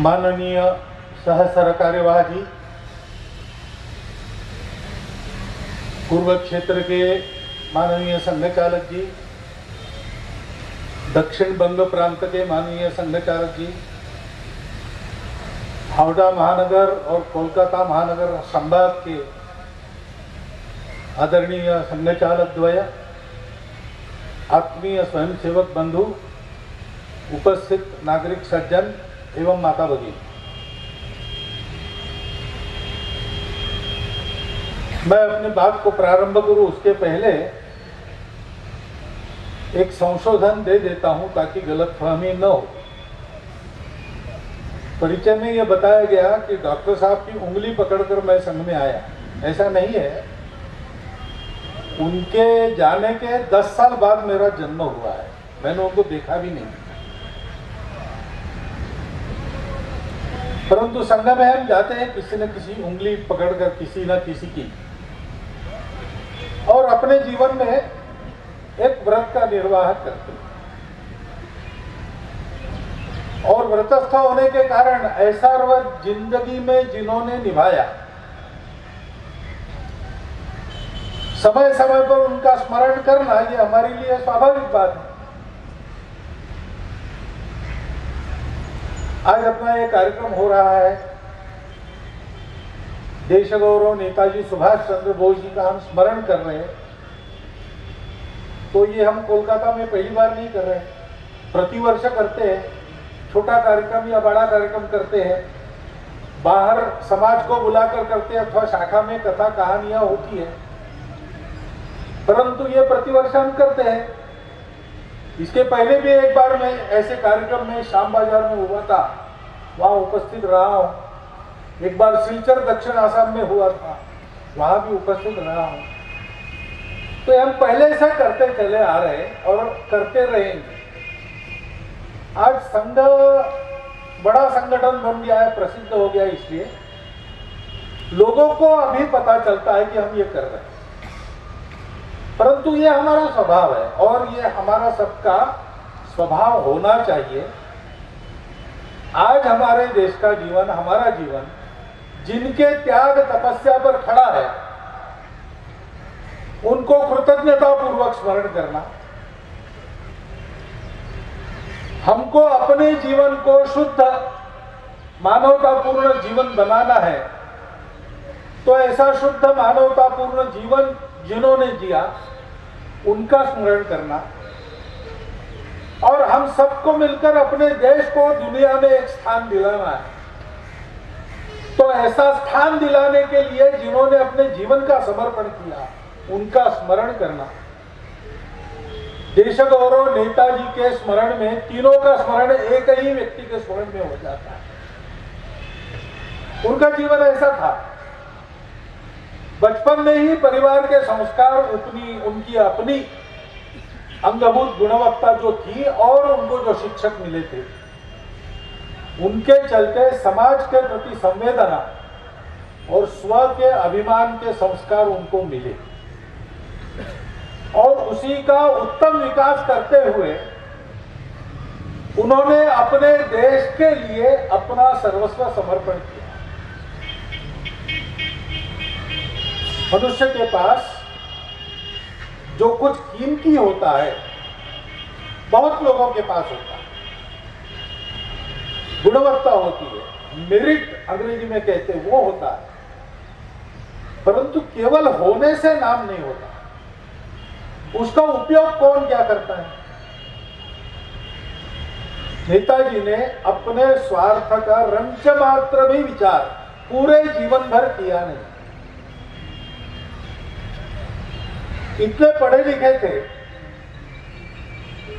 माननीय सह सरकार्यवाह जी पूर्व क्षेत्र के माननीय संघ चालक जी, दक्षिण बंग प्रांत के माननीय संघ चालक जी, हावड़ा महानगर और कोलकाता महानगर संभाग के आदरणीय संघ चालक द्वय, आत्मीय स्वयंसेवक बंधु, उपस्थित नागरिक सज्जन एवं माता भगिनी मैं अपनी बात को प्रारंभ करूँ, उसके पहले एक संशोधन दे देता हूँ ताकि गलतफहमी न हो। परिचय में यह बताया गया कि डॉक्टर साहब की उंगली पकड़कर मैं संघ में आया। ऐसा नहीं है। उनके जाने के 10 साल बाद मेरा जन्म हुआ है। मैंने उनको देखा भी नहीं। परंतु संघ में हम जाते हैं, किसी न किसी उंगली पकड़कर किसी न किसी की। और अपने जीवन में एक व्रत का निर्वाह करते हैं। और व्रतस्थ होने के कारण ऐसा व्रत ज़िंदगी में जिन्होंने निभाया समय समय पर उनका स्मरण करना ये हमारे लिए स्वाभाविक बात है। आज अपना ये कार्यक्रम हो रहा है। देश गौरव नेताजी सुभाष चंद्र बोस जी का हम स्मरण कर रहे हैं। तो ये हम कोलकाता में पहली बार नहीं कर रहे प्रतिवर्ष करते हैं। छोटा कार्यक्रम या बड़ा कार्यक्रम करते हैं। बाहर समाज को बुलाकर करते हैं अथवा शाखा में कथा कहानियाँ होती है। परंतु ये प्रतिवर्ष हम करते हैं। इसके पहले भी एक बार मैं ऐसे कार्यक्रम में शाम बाज़ार में हुआ था। वहाँ उपस्थित रहा हूँ। एक बार सिलचर दक्षिण आसाम में हुआ था। वहाँ भी उपस्थित रहा हूँ। तो हम पहले से करते चले आ रहे और करते रहेंगे। आज संघ, बड़ा संगठन बन गया है, प्रसिद्ध हो गया इसलिए। लोगों को अभी पता चलता है कि हम ये कर रहे हैं। परंतु ये हमारा स्वभाव है और ये हमारा सबका स्वभाव होना चाहिए। आज हमारे देश का जीवन, हमारा जीवन जिनके त्याग तपस्या पर खड़ा है, उनको कृतज्ञता पूर्वक स्मरण करना। हमको अपने जीवन को शुद्ध, मानवतापूर्ण जीवन बनाना है। तो ऐसा शुद्ध, मानवतापूर्ण जीवन जिन्होंने जिया उनका स्मरण करना। और हम सबको मिलकर अपने देश को दुनिया में एक स्थान दिलाना है। तो ऐसा स्थान दिलाने के लिए जिन्होंने अपने जीवन का समर्पण किया, उनका स्मरण करना। देश गौरव नेताजी के स्मरण में, तीनों का स्मरण एक ही व्यक्ति के स्मरण में हो जाता है। उनका जीवन ऐसा था। बचपन में ही परिवार के संस्कार अपनी उनकी अपनी अंगभूत गुणवत्ता जो थी और उनको जो शिक्षक मिले थे, उनके चलते समाज के प्रति संवेदना और स्व के अभिमान के संस्कार उनको मिले। और उसी का उत्तम विकास करते हुए उन्होंने अपने देश के लिए अपना सर्वस्व समर्पण किया। मनुष्य के पास जो कुछ कीमती होता है, बहुत लोगों के पास होता है। गुणवत्ता होती है मेरिट अंग्रेज़ी में कहते हैं, वो होता है। परंतु केवल होने से नाम नहीं होता। उसका उपयोग कौन क्या करता है? नेताजी ने अपने स्वार्थ का रंच मात्र भी विचार पूरे जीवन भर किया नहीं। इतने पढ़े लिखे थे,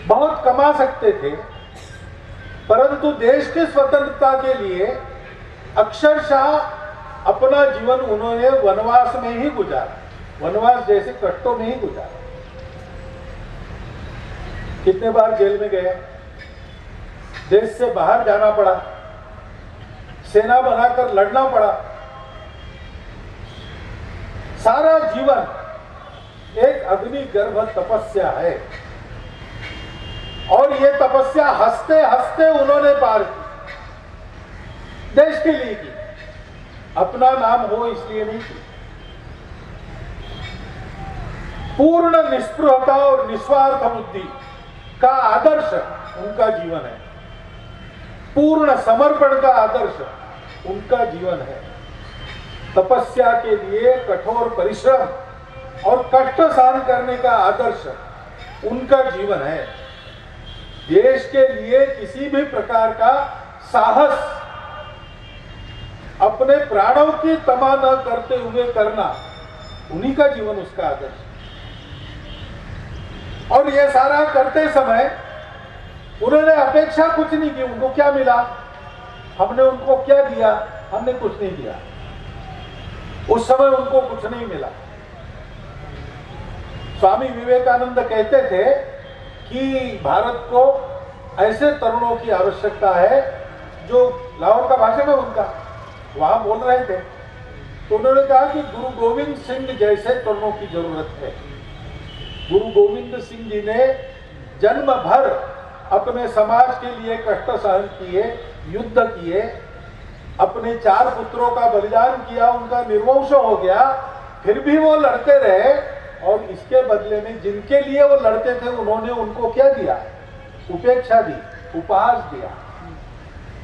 बहुत कमा सकते थे, परंतु देश की स्वतंत्रता के लिए अक्षरशाह अपना जीवन उन्होंने वनवास में ही गुजारा। वनवास जैसे कष्टों में ही गुजारा। कितने बार जेल में गए? देश से बाहर जाना पड़ा। सेना बनाकर लड़ना पड़ा। सारा जीवन एक अग्नि गर्भ तपस्या है। और ये तपस्या हँसते हँसते उन्होंने पार की। देश के लिए की। अपना नाम हो इसलिए नहीं की। पूर्ण निष्पृहता और निस्वार्थ बुद्धि का आदर्श उनका जीवन है। पूर्ण समर्पण का आदर्श उनका जीवन है। तपस्या के लिए कठोर परिश्रम और कष्ट सहन करने का आदर्श उनका जीवन है। देश के लिए किसी भी प्रकार का साहस, अपने प्राणों की तमा न करते हुए करना, उन्हीं का जीवन उसका आदर्श और ये सारा करते समय उन्होंने अपेक्षा कुछ नहीं की, उनको क्या मिला? हमने उनको क्या दिया? हमने कुछ नहीं दिया। उस समय उनको कुछ नहीं मिला। स्वामी विवेकानंद कहते थे कि भारत को ऐसे तरुणों की आवश्यकता है जो लाहौर का भाषण है उनका, वहाँ बोल रहे थे। तो उन्होंने कहा कि गुरु गोविंद सिंह जैसे तरुणों की ज़रूरत है। गुरु गोविंद सिंह जी ने जन्म भर अपने समाज के लिए कष्ट सहन किए, युद्ध किए, अपने चार पुत्रों का बलिदान किया, उनका निर्वंश हो गया, फिर भी वो लड़ते रहे। और इसके बदले में जिनके लिए वो लड़ते थे, उन्होंने उनको क्या दिया? उपेक्षा दी, उपहास दिया।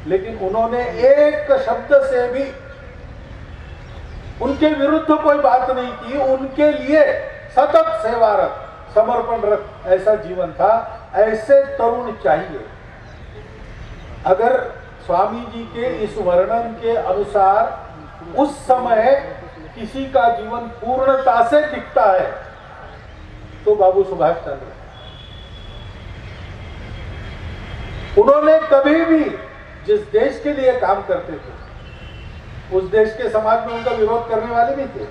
लेकिन उन्होंने एक शब्द से भी उनके विरुद्ध कोई बात नहीं की। उनके लिए सतत सेवा रख समर्पण समर्पणरत ऐसा जीवन था। ऐसे तरुण चाहिए। अगर स्वामी जी के इस वर्णन के अनुसार उस समय किसी का जीवन पूर्णता से दिखता है तो बाबू सुभाष चंद्र उन्होंने कभी भी जिस देश के लिए काम करते थे, उस देश के समाज में उनका विरोध करने वाले भी थे।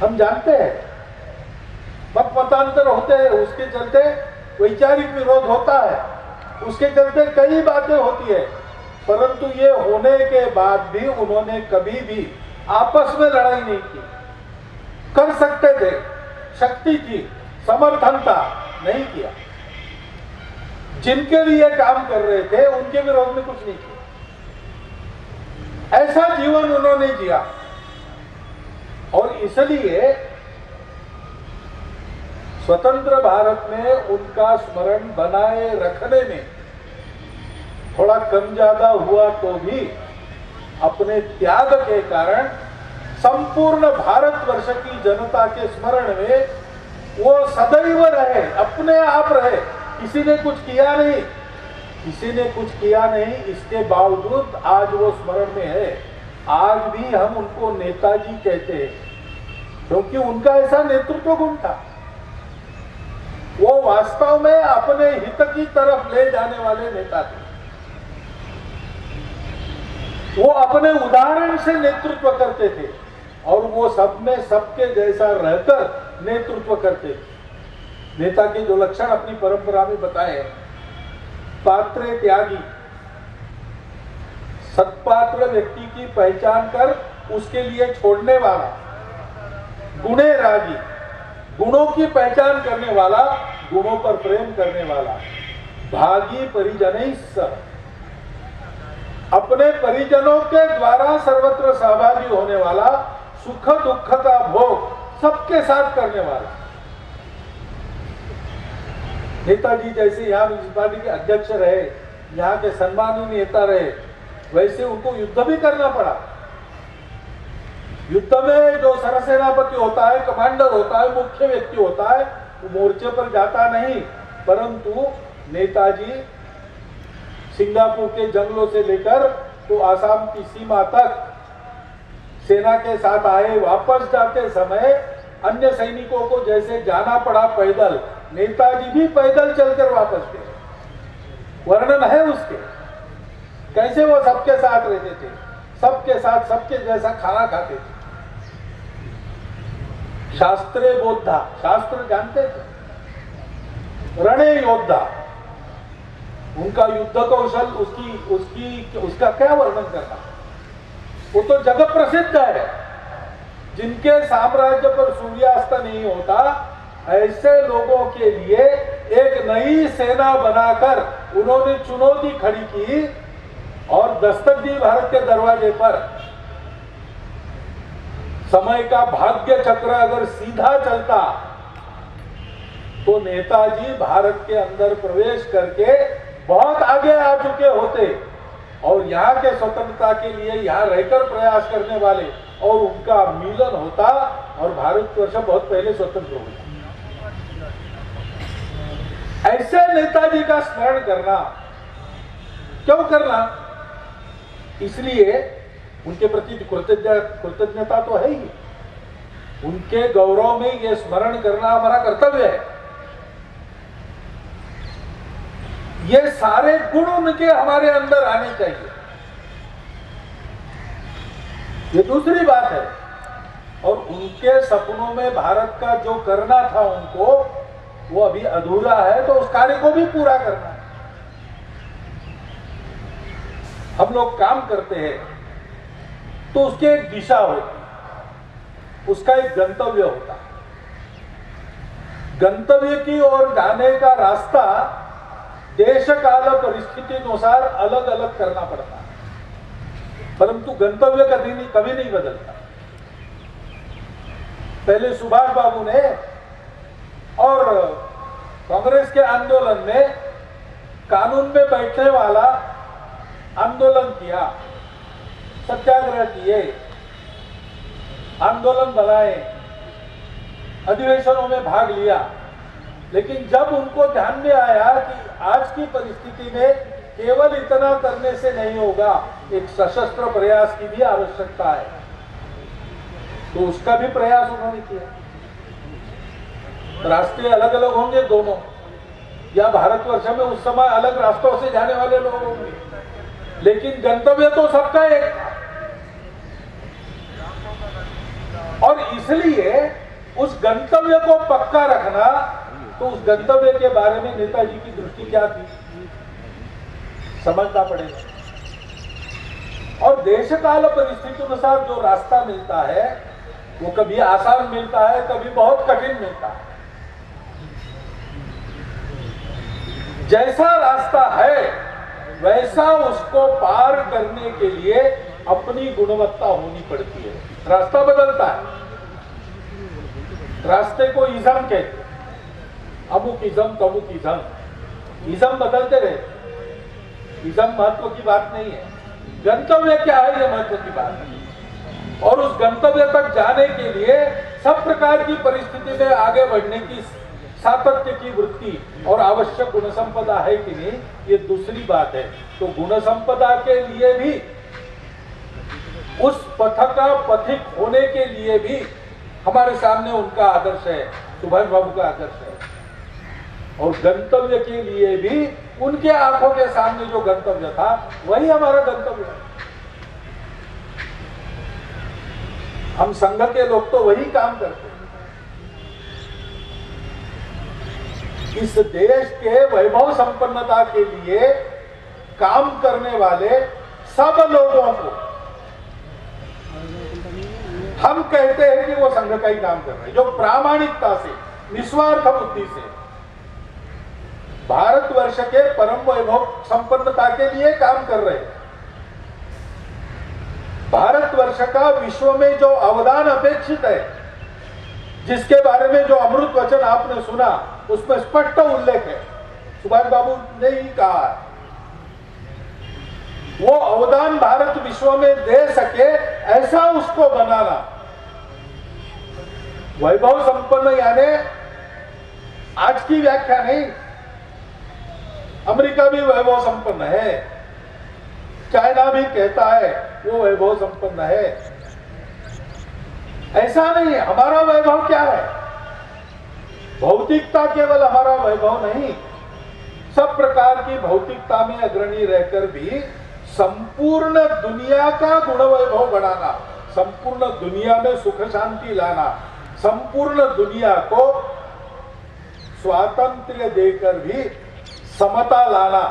हम जानते हैं मत मतांतर होते हैं, उसके चलते वैचारिक विरोध होता है, उसके चलते कई बातें होती है, परंतु ये होने के बाद भी उन्होंने कभी भी आपस में लड़ाई नहीं की। कर सकते थे, शक्ति की समर्थन था नहीं किया। जिनके लिए काम कर रहे थे, उनके विरोध में कुछ नहीं किया। ऐसा जीवन उन्होंने जिया। और इसलिए स्वतंत्र भारत में उनका स्मरण बनाए रखने में थोड़ा कम ज़्यादा हुआ तो भी अपने त्याग के कारण संपूर्ण भारतवर्ष की जनता के स्मरण में वो सदैव रहे, अपने आप रहे। किसी ने कुछ किया नहीं। किसी ने कुछ किया नहीं, इसके बावजूद आज वो स्मरण में है। आज भी हम उनको नेताजी कहते हैं, क्योंकि उनका ऐसा नेतृत्व गुण था। वो वास्तव में अपने हित की तरफ़ ले जाने वाले नेता थे। वो अपने उदाहरण से नेतृत्व करते थे। और वो सब में सबके जैसा रहकर नेतृत्व करते थे। नेता के जो लक्षण अपनी परंपरा में बताए पात्र त्यागी। सत्पात्र व्यक्ति की पहचान कर उसके लिए छोड़ने वाला। गुणे रागी। गुणों की पहचान करने वाला, गुणों पर प्रेम करने वाला। भागी परिजन अपने परिजनों के द्वारा सर्वत्र सहभागी होने वाला सुख दुख का भोग सबके साथ करने वाला। नेताजी जैसे यहाँ म्यूनिसिपालिटी के अध्यक्ष रहे, यहाँ के सम्मानीय नेता रहे, वैसे उनको युद्ध भी करना पड़ा। युद्ध में जो सरसेनापति होता है, कमांडर होता है, मुख्य व्यक्ति होता है, वो मोर्चे पर जाता नहीं, परंतु नेताजी सिंगापुर के जंगलों से लेकर तो आसाम की सीमा तक सेना के साथ आए, वापस जाते समय अन्य सैनिकों को जैसे जाना पड़ा पैदल, नेताजी भी पैदल चलकर वापस गए। वर्णन है उसके। कैसे वो सबके साथ रहते थे? सबके साथ सबके जैसा खाना खाते थे। शास्त्रे बोधा शास्त्र जानते थे? रणे योद्धा। उनका युद्ध कौशल, उसकी उसकी, उसका क्या वर्णन करना? वो तो जगत प्रसिद्ध है। जिनके साम्राज्य पर सूर्यास्त नहीं होता, ऐसे लोगों के लिए एक नई सेना बनाकर उन्होंने चुनौती खड़ी की और दस्तक दी भारत के दरवाजे पर। समय का भाग्य चक्र अगर सीधा चलता तो नेताजी भारत के अंदर प्रवेश करके बहुत आगे आ चुके होते और यहाँ के स्वतंत्रता के लिए यहाँ रहकर प्रयास करने वाले और उनका मिलन होता और भारतवर्ष बहुत पहले स्वतंत्र हो ऐसे नेताजी का स्मरण करना, क्यों करना? इसलिए उनके प्रति कृतज्ञ, कृतज्ञता तो है ही। उनके गौरव में यह स्मरण करना हमारा कर्तव्य है। ये सारे गुण उनके हमारे अंदर आने चाहिए। ये दूसरी बात है, और उनके सपनों में भारत का जो करना था उनको, वो अभी अधूरा है तो उस कार्य को भी पूरा करना है। हम लोग काम करते हैं तो उसकी एक दिशा होती उसका एक गंतव्य होता गंतव्य की ओर जाने का रास्ता देश काल परिस्थिति अनुसार अलग अलग करना पड़ता है। परंतु गंतव्य कभी नहीं कभी नहीं बदलता। पहले सुभाष बाबू ने और कांग्रेस के आंदोलन में कानून में बैठने वाला आंदोलन किया, सत्याग्रह किए, आंदोलन बनाए, अधिवेशनों में भाग लिया। लेकिन जब उनको ध्यान में आया कि आज की परिस्थिति में केवल इतना करने से नहीं होगा, एक सशस्त्र प्रयास की भी आवश्यकता है। तो उसका भी प्रयास उन्होंने किया। रास्ते अलग अलग होंगे दोनों। या भारतवर्ष में उस समय अलग रास्तों से जाने वाले लोग होंगे। लेकिन गंतव्य तो सबका एक और इसलिए उस गंतव्य को पक्का रखना तो उस गंतव्य के बारे में नेताजी की दृष्टि क्या थी? समझना पड़ेगा। और देश काल परिस्थिति अनुसार जो रास्ता मिलता है, वो कभी आसान मिलता है, कभी बहुत कठिन मिलता है। जैसा रास्ता है, वैसा उसको पार करने के लिए अपनी गुणवत्ता होनी पड़ती है। रास्ता बदलता है। रास्ते को इजम कहते अमुक इजम तमुक इजम इजम बदलते रहे। इजम महत्व की बात नहीं है। गंतव्य क्या है ये महत्व की बात है। और उस गंतव्य तक जाने के लिए सब प्रकार की परिस्थिति में आगे बढ़ने की सातत्य की वृत्ति और आवश्यक गुण संपदा है कि नहीं, ये दूसरी बात है। तो गुण संपदा के लिए भी, उस पथ का पथिक होने के लिए भी हमारे सामने उनका आदर्श है, सुभाष बाबू का आदर्श है। और गंतव्य के लिए भी उनके आँखों के सामने जो गंतव्य था, वही हमारा गंतव्य है। हम संघ के लोग तो वही काम करते हैं। इस देश के वैभव संपन्नता के लिए काम करने वाले सब लोगों को हम कहते हैं कि वो संघ का ही काम कर रहे हैं, जो प्रामाणिकता से, निस्वार्थ बुद्धि से भारतवर्ष के परम वैभव संपन्नता के लिए काम कर रहे भारतवर्ष का विश्व में जो अवदान अपेक्षित है, जिसके बारे में जो अमृत वचन आपने सुना, उसमें स्पष्ट उल्लेख है। सुभाष बाबू ने ही कहा वो अवदान भारत विश्व में दे सके, ऐसा उसको बनाना। वैभव संपन्न यानी आज की व्याख्या नहीं अमेरिका भी वैभव संपन्न है। चाइना भी कहता है, वो वैभव संपन्न है। ऐसा नहीं, हमारा वैभव क्या है? भौतिकता केवल हमारा वैभव नहीं, सब प्रकार की भौतिकता में अग्रणी रहकर भी संपूर्ण दुनिया का गुण वैभव बढ़ाना, संपूर्ण दुनिया में सुख शांति लाना, संपूर्ण दुनिया को स्वातंत्र देकर भी समता लाना,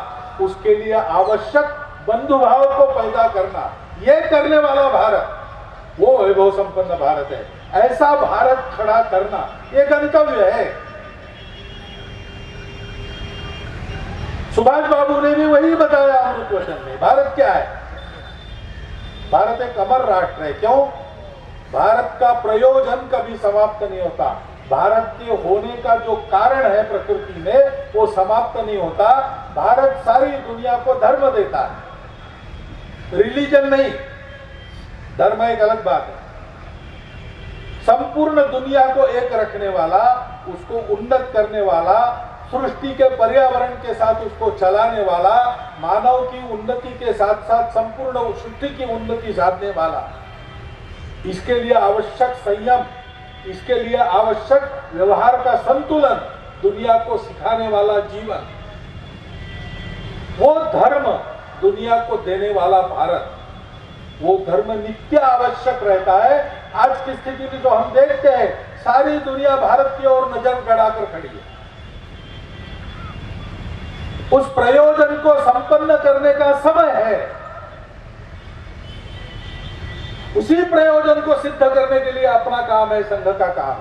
उसके लिए आवश्यक बंधु भाव को पैदा करना यह करने वाला भारत, वो वैभव संपन्न भारत है। ऐसा भारत खड़ा करना, ये गंतव्य है। सुभाष बाबू ने भी वही बताया अमृत वचन में, भारत क्या है? भारत एक अमर राष्ट्र है, क्यों? भारत का प्रयोजन कभी समाप्त नहीं होता। भारत के होने का जो कारण है प्रकृति में, वो समाप्त नहीं होता। भारत सारी दुनिया को धर्म देता है। रिलीजन नहीं। धर्म एक अलग बात है। संपूर्ण दुनिया को एक रखने वाला, उसको उन्नत करने वाला, सृष्टि के पर्यावरण के साथ उसको चलाने वाला, मानव की उन्नति के साथ साथ संपूर्ण सृष्टि की उन्नति साधने वाला। इसके लिए आवश्यक संयम। इसके लिए आवश्यक व्यवहार का संतुलन दुनिया को सिखाने वाला जीवन, वो धर्म दुनिया को देने वाला भारत, वो धर्म नित्य आवश्यक रहता है। आज की स्थिति में जो हम देखते हैं, सारी दुनिया भारत की ओर नज़र गड़ाकर खड़ी है। उस प्रयोजन को संपन्न करने का समय है। उसी प्रयोजन को सिद्ध करने के लिए अपना काम है संघ का काम।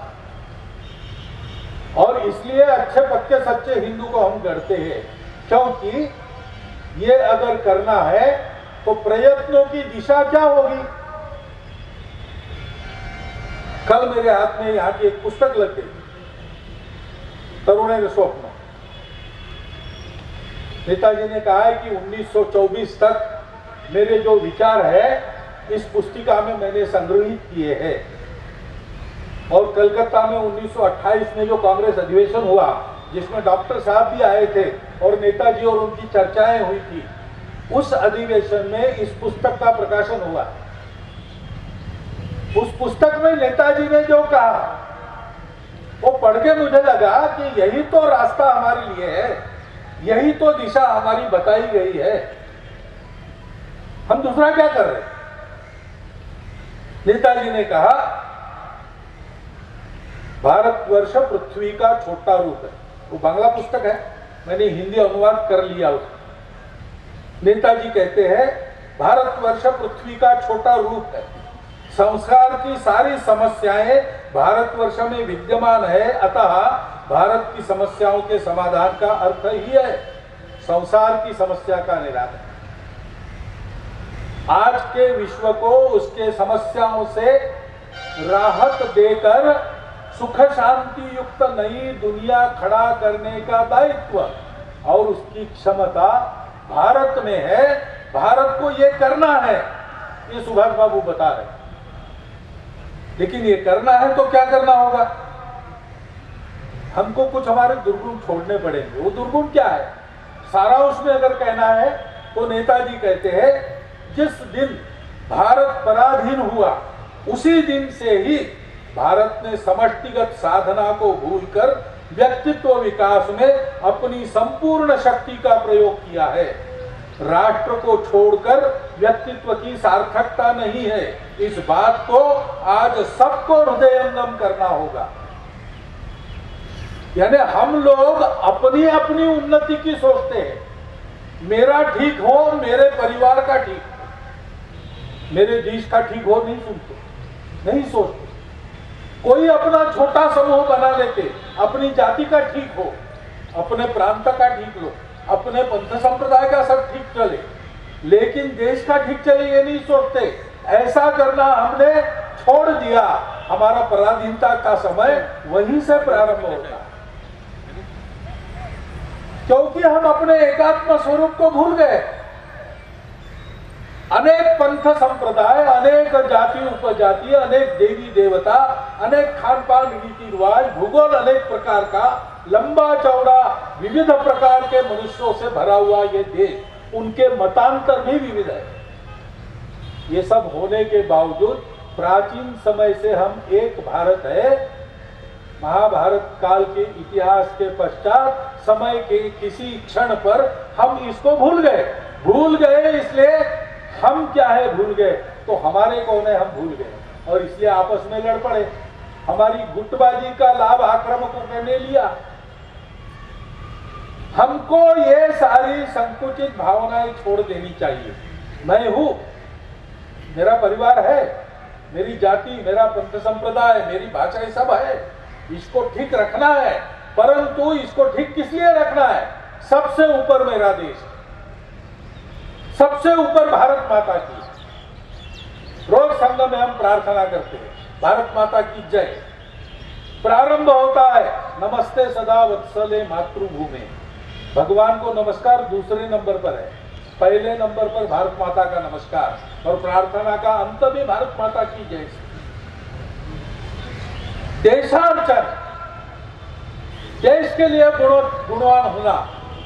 और इसलिए अच्छे, पक्के, सच्चे हिंदू को हम करते हैं। क्योंकि ये अगर करना है तो प्रयत्नों की दिशा क्या होगी? कल मेरे हाथ में यहाँ की एक पुस्तक लग गई। तरुण स्वप्न। नेताजी ने कहा है कि 1924 तक मेरे जो विचार है इस पुस्तिका में मैंने संग्रहित किए हैं। और कलकत्ता में 1928 में जो कांग्रेस अधिवेशन हुआ, जिसमें डॉक्टर साहब भी आए थे और नेताजी और उनकी चर्चाएँ हुई थी, उस अधिवेशन में इस पुस्तक का प्रकाशन हुआ। उस पुस्तक में नेताजी ने जो कहा, वो पढ़ के मुझे लगा कि यही तो रास्ता हमारे लिए है, यही तो दिशा हमारी बताई गई है। हम दूसरा क्या कर रहे नेताजी ने कहा, भारतवर्ष पृथ्वी का छोटा रूप है। वो बांग्ला पुस्तक है। मैंने हिंदी अनुवाद कर लिया उसका नेताजी कहते हैं, भारतवर्ष पृथ्वी का छोटा रूप है। संस्कार की सारी समस्याएँ भारतवर्ष में विद्यमान है। अतः भारत की समस्याओं के समाधान का अर्थ ही है। संसार की समस्या का निराकरण। आज के विश्व को उसके समस्याओं से राहत देकर सुख शांति युक्त नई दुनिया खड़ा करने का दायित्व। और उसकी क्षमता भारत में है, भारत को यह करना है। ये सुभाष बाबू बता रहे लेकिन ये करना है तो क्या करना होगा? हमको कुछ हमारे दुर्गुण छोड़ने पड़ेंगे। वो दुर्गुण क्या है? सारा उसमें अगर कहना है तो नेताजी कहते हैं जिस दिन भारत पराधीन हुआ, उसी दिन से ही भारत ने समष्टिगत साधना को भूलकर व्यक्तित्व विकास में अपनी संपूर्ण शक्ति का प्रयोग किया है। राष्ट्र को छोड़कर व्यक्तित्व की सार्थकता नहीं है। इस बात को आज सबको हृदयंगम करना होगा। यानी हम लोग अपनी अपनी उन्नति की सोचते हैं। मेरा ठीक हो, मेरे परिवार का ठीक हो। मेरे देश का ठीक हो नहीं सुनते, नहीं सोचते। कोई अपना छोटा समूह बना लेते, अपनी जाति का ठीक हो, अपने प्रांत का ठीक लो, अपने पंथ संप्रदाय का सब ठीक चले, लेकिन देश का ठीक चले ये नहीं सोचते। ऐसा करना हमने छोड़ दिया। हमारा पराधीनता का समय वहीं से प्रारंभ होता क्योंकि हम अपने एकात्म स्वरूप को भूल गए। अनेक पंथ संप्रदाय, अनेक जाति उपजाति, अनेक देवी देवता, अनेक खान पान रीति रिवाज, भूगोल अनेक प्रकार का लंबा चौड़ा विविध प्रकार के मनुष्यों से भरा हुआ ये देश, उनके मतांतर भी विविध है। ये सब होने के बावजूद प्राचीन समय से हम एक भारत है। महाभारत काल के इतिहास के पश्चात समय के किसी क्षण पर हम इसको भूल गए। भूल गए इसलिए हम क्या है भूल गए तो हमारे कौन है? हम भूल गए। और इसलिए आपस में लड़ पड़े। हमारी गुटबाजी का लाभ आक्रामकों ने लिया। हमको ये सारी संकुचित भावनाएँ छोड़ देनी चाहिए। मैं हूँ। मेरा परिवार है। मेरी जाति, मेरा पंथ संप्रदाय, मेरी भाषा सब है। इसको ठीक रखना है। परंतु इसको ठीक किस लिए रखना है? सबसे ऊपर मेरा देश। सबसे ऊपर भारत माता की। रोज संघ में हम प्रार्थना करते हैं, भारत माता की जय। प्रारंभ होता है, नमस्ते सदा वत्सले मातृभूमि। भगवान को नमस्कार दूसरे नंबर पर है। पहले नंबर पर भारत माता का नमस्कार और प्रार्थना का अंत भी भारत माता की जय। से देशार्चन देश के लिए गुणवान होना,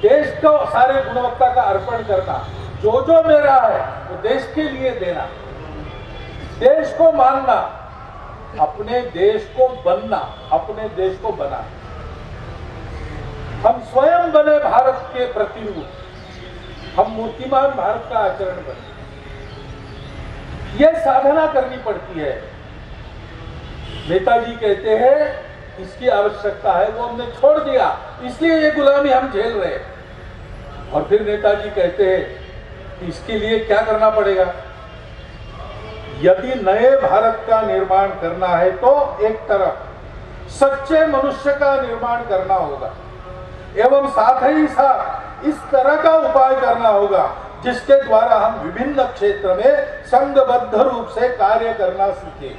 देश को सारे गुणवत्ता का अर्पण करना। जो जो मेरा है, वो देश के लिए देना। देश को मानना, अपने देश को बनना, अपने देश को बना। हम स्वयं बने भारत के प्रतिरूप हम मूर्तिमान भारत का आचरण बने। यह साधना करनी पड़ती है। नेताजी कहते हैं, इसकी आवश्यकता है, वो हमने छोड़ दिया। इसलिए ये गुलामी हम झेल रहे हैं। और फिर नेताजी कहते हैं इसके लिए क्या करना पड़ेगा? यदि नए भारत का निर्माण करना है तो एक तरफ़ सच्चे मनुष्य का निर्माण करना होगा, एवं साथ ही साथ इस तरह का उपाय करना होगा, जिसके द्वारा हम विभिन्न क्षेत्र में संघबद्ध रूप से कार्य करना सीखे।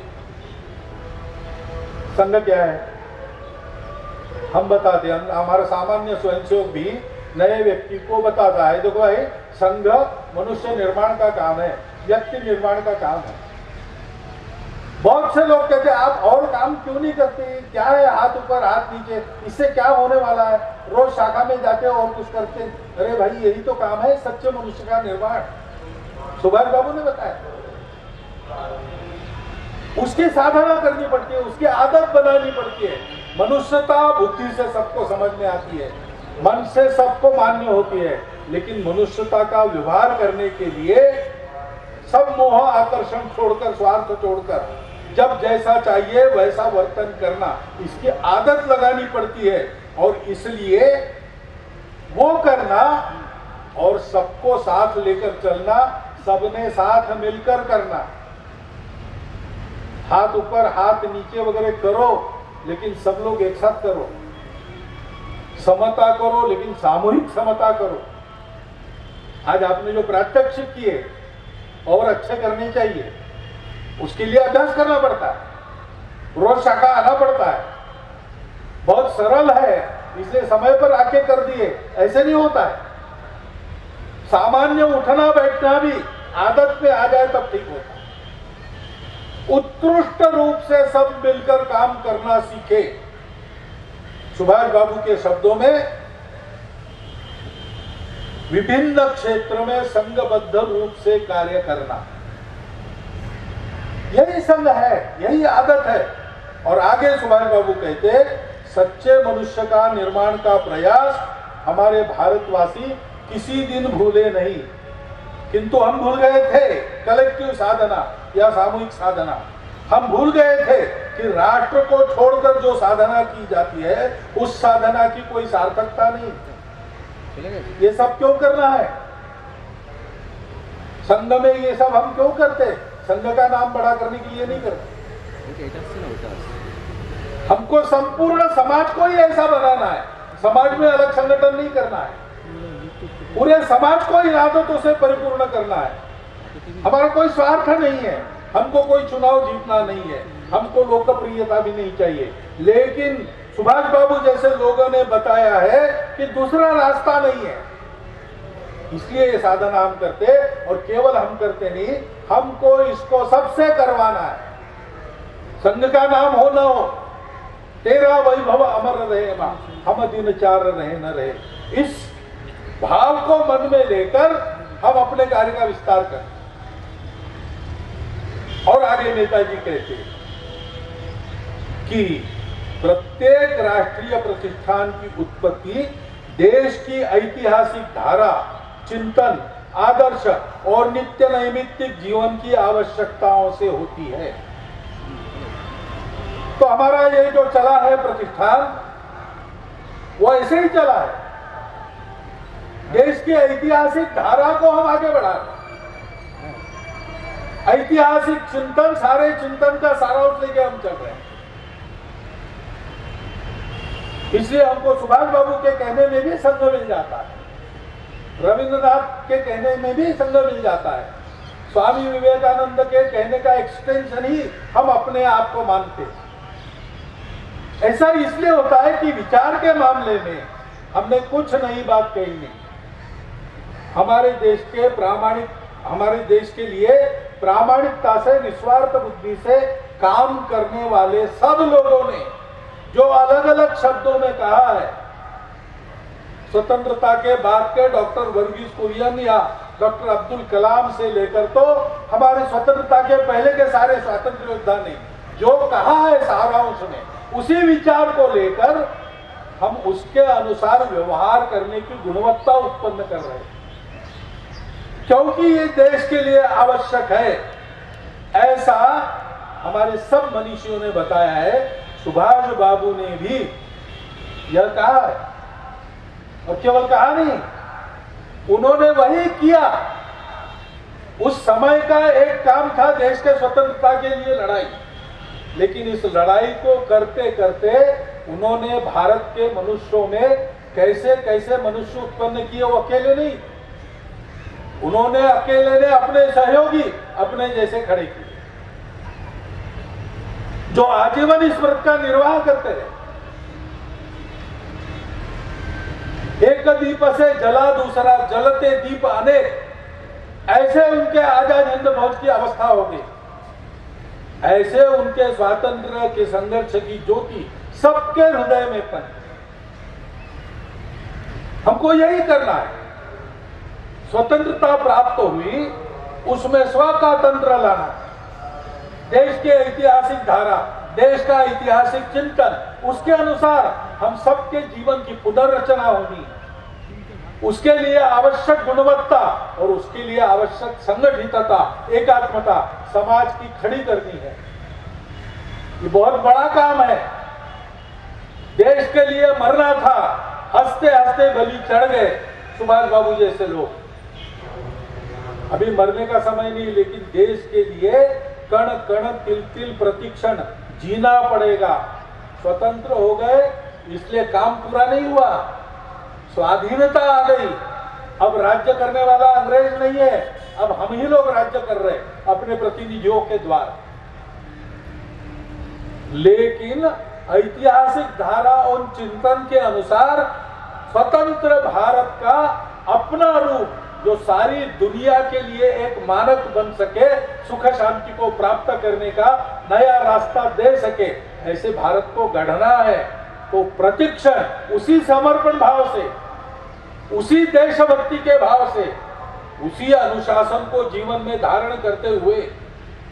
संघ क्या है? हम बताते हैं हमारा सामान्य स्वयंसेवक भी नए व्यक्ति को बताता है। देखो भाई, संघ मनुष्य निर्माण का काम है, व्यक्ति निर्माण का काम है। बहुत से लोग कहते हैं, आप और काम क्यों नहीं करते? क्या है हाथ ऊपर, हाथ नीचे? इससे क्या होने वाला है? रोज शाखा में जाते और कुछ करते अरे भाई, यही तो काम है सच्चे मनुष्य का निर्माण। सुभाष बाबू ने बताया। उसकी साधना करनी पड़ती है, उसकी आदत बनानी पड़ती है। मनुष्यता बुद्धि से सबको समझ में आती है। मन से सबको मान्य होती है, लेकिन मनुष्यता का व्यवहार करने के लिए सब मोह, आकर्षण छोड़कर, स्वार्थ छोड़कर, जब जैसा चाहिए वैसा वर्तन करना, इसकी आदत लगानी पड़ती है। और इसलिए वो करना और सबको साथ लेकर चलना, सबने साथ मिलकर करना। हाथ ऊपर, हाथ नीचे वगैरह करो, लेकिन सब लोग एक साथ करो। समता करो, लेकिन सामूहिक समता करो। आज आपने जो प्रात्यक्षिक किए, और अच्छे करने चाहिए, उसके लिए अभ्यास करना पड़ता है। रोज शाखा आना पड़ता है। बहुत सरल है इसलिए समय पर आके कर दिए, ऐसे नहीं होता है। सामान्य उठना, बैठना भी आदत पे आ जाए तब ठीक होता है। उत्कृष्ट रूप से सब मिलकर काम करना सीखे। सुभाष बाबू के शब्दों में विभिन्न क्षेत्र में संघबद्ध रूप से कार्य करना। यही संघ है, यही आदत है। और आगे सुभाष बाबू कहते सच्चे मनुष्य का निर्माण का प्रयास हमारे भारतवासी किसी दिन भूले नहीं। किंतु हम भूल गए थे कलेक्टिव साधना या सामूहिक साधना। हम भूल गए थे कि राष्ट्र को छोड़कर जो साधना की जाती है, उस साधना की कोई सार्थकता नहीं। ये सब क्यों करना है? संघ में ये सब हम क्यों करते? संघ का नाम बड़ा करने के लिए नहीं करते। हमको संपूर्ण समाज को ही ऐसा बनाना है। समाज में अलग संगठन नहीं करना है। पूरे समाज को ही आदतों से परिपूर्ण करना है। हमारा कोई स्वार्थ नहीं है। हमको कोई चुनाव जीतना नहीं है। हमको लोकप्रियता भी नहीं चाहिए। लेकिन सुभाष बाबू जैसे लोगों ने बताया है कि दूसरा रास्ता नहीं है। इसलिए ये साधना हम करते और केवल हम करते नहीं, हमको इसको सबसे करवाना है। संघ का नाम हो ना हो, तेरा वैभव अमर रहे, माँ। हम दिन चार रहे न रहे। इस भाव को मन में लेकर हम अपने कार्य का विस्तार कर और आगे नेताजी कहते कि प्रत्येक राष्ट्रीय प्रतिष्ठान की उत्पत्ति, देश की ऐतिहासिक धारा, चिंतन, आदर्श और नित्य नैमित्तिक जीवन की आवश्यकताओं से होती है। तो हमारा ये जो चला है प्रतिष्ठान, वो ऐसे ही चला है। देश की ऐतिहासिक धारा को हम आगे बढ़ा रहे ऐतिहासिक चिंतन, सारे चिंतन का सारा लेके हम चल रहे हैं। इसलिए हमको सुभाष बाबू के कहने में भी संघ मिल जाता है। रविंद्रनाथ के कहने में भी संग मिल जाता है। स्वामी विवेकानंद के कहने का एक्सटेंशन ही हम अपने आप को मानते ऐसा इसलिए होता है कि विचार के मामले में हमने कुछ नई बात कही नहीं। हमारे देश के प्रामाणिक, हमारे देश के लिए प्रामाणिकता से, निस्वार्थ बुद्धि से काम करने वाले सब लोगों ने, जो अलग अलग शब्दों में कहा है, स्वतंत्रता के बाद के डॉक्टर वर्गीज कुरियन या डॉक्टर अब्दुल कलाम से लेकर तो हमारे स्वतंत्रता के पहले के सारे स्वतंत्र योद्धा ने जो कहा है सारांश ने उसी विचार को लेकर हम उसके अनुसार व्यवहार करने की गुणवत्ता उत्पन्न कर रहे हैं। क्योंकि ये देश के लिए आवश्यक है। ऐसा हमारे सब मनीषियों ने बताया है। सुभाष बाबू ने भी। यह कहा है। और केवल कहा नहीं, उन्होंने वही किया। उस समय का एक काम था देश के स्वतंत्रता के लिए लड़ाई। लेकिन इस लड़ाई को करते करते उन्होंने भारत के मनुष्यों में कैसे कैसे मनुष्य उत्पन्न किए, वो अकेले नहीं उन्होंने अकेले ने अपने सहयोगी अपने जैसे खड़े किए। जो आजीवन इस व्रत का निर्वाह करते रहे एक दीप से जला, दूसरा जलते, दीप अनेक ऐसे उनके आज़ाद हिंद फौज की अवस्था होगी। ऐसे उनके स्वातंत्र के संघर्ष की ज्योति सबके हृदय में पन हमको यही करना है। स्वतंत्रता प्राप्त हुई, उसमें स्व का तंत्र लाना। देश के ऐतिहासिक धारा, देश का ऐतिहासिक चिंतन, उसके अनुसार हम सबके जीवन की पुनर्रचना होनी उसके लिए आवश्यक गुणवत्ता और उसके लिए आवश्यक संगठितता, एकात्मता समाज की खड़ी करनी है। ये बहुत बड़ा काम है। देश के लिए मरना था हँसते हँसते बलि चढ़ गए, सुभाष बाबू जैसे लोग। अभी मरने का समय नहीं, लेकिन देश के लिए कण कण, तिल तिल प्रतिक्षण जीना पड़ेगा। स्वतंत्र हो गए, इसलिए काम पूरा नहीं हुआ। स्वाधीनता आ गई। अब राज्य करने वाला अंग्रेज़ नहीं है। अब हम ही लोग राज्य कर रहे हैं, अपने प्रतिनिधियों के द्वारा। लेकिन ऐतिहासिक धारा और चिंतन के अनुसार स्वतंत्र भारत का अपना रूप जो सारी दुनिया के लिए एक मानक बन सके, सुख शांति को प्राप्त करने का नया रास्ता दे सके। ऐसे भारत को गढ़ना है तो प्रतिक्षण उसी समर्पण भाव से, उसी देशभक्ति के भाव से, उसी अनुशासन को जीवन में धारण करते हुए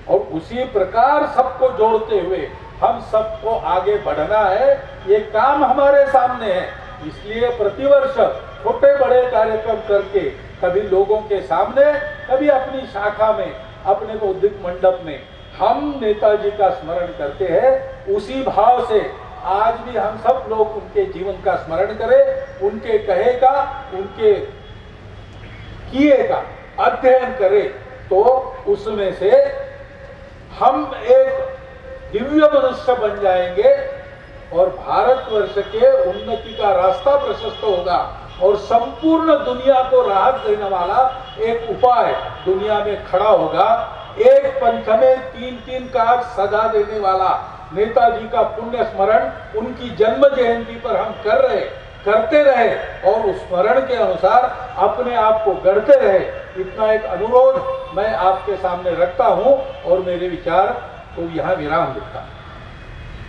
और उसी प्रकार सबको जोड़ते हुए हम सबको आगे बढ़ना है। ये काम हमारे सामने है। इसलिए प्रतिवर्ष छोटे बड़े कार्यक्रम करके कभी लोगों के सामने, कभी अपनी शाखा में, अपने बौद्धिक मंडप में। हम नेताजी का स्मरण करते हैं, उसी भाव से आज भी हम सब लोग उनके जीवन का स्मरण करें, उनके कहे का उनके किए का अध्ययन करें तो उसमें से हम एक दिव्य मनुष्य बन जाएँगे और भारतवर्ष के उन्नति का रास्ता प्रशस्त होगा। और संपूर्ण दुनिया को राहत देने वाला एक उपाय दुनिया में खड़ा होगा। एक पंथ में तीन तीन का सजा देने वाला नेताजी का पुण्य स्मरण, उनकी जन्म जयंती पर हम कर रहे, करते रहे और उस स्मरण के अनुसार अपने आप को गढ़ते रहे। इतना एक अनुरोध मैं आपके सामने रखता हूँ और मेरे विचार को यहाँ विराम देता हूँ।